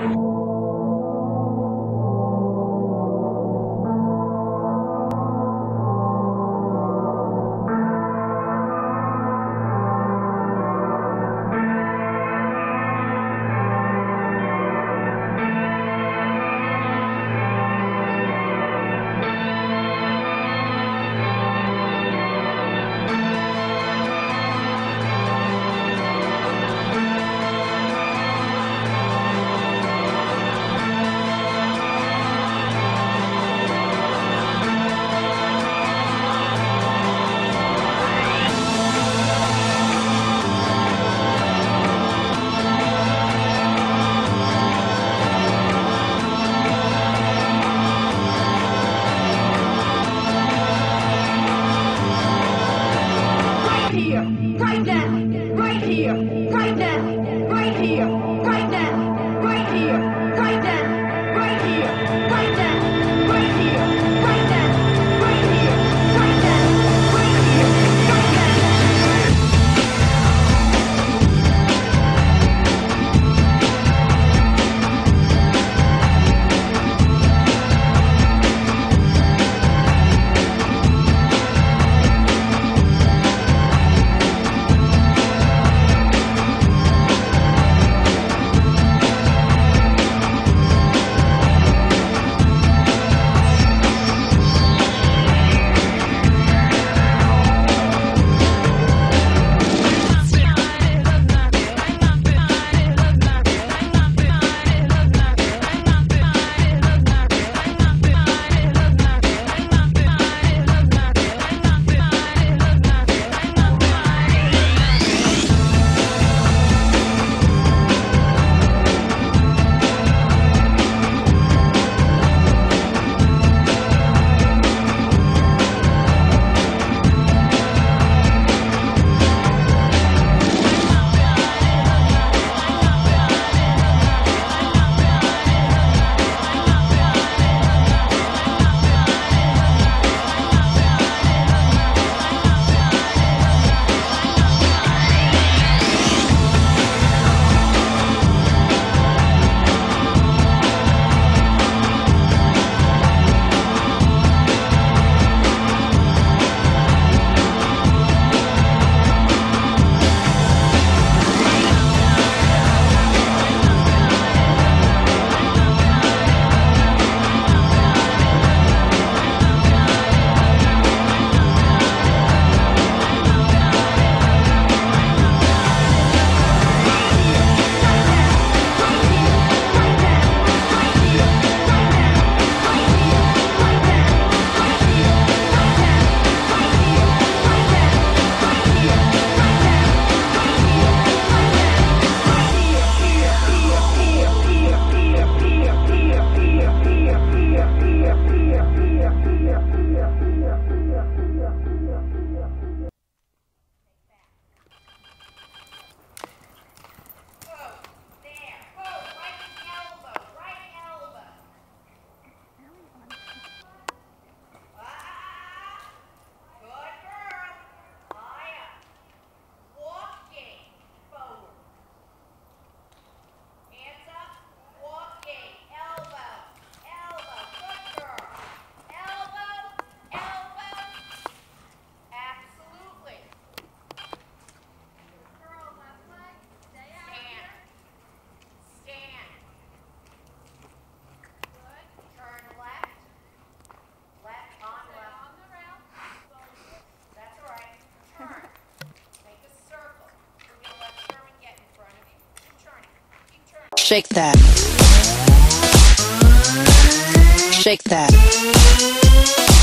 right Shake that. Shake that.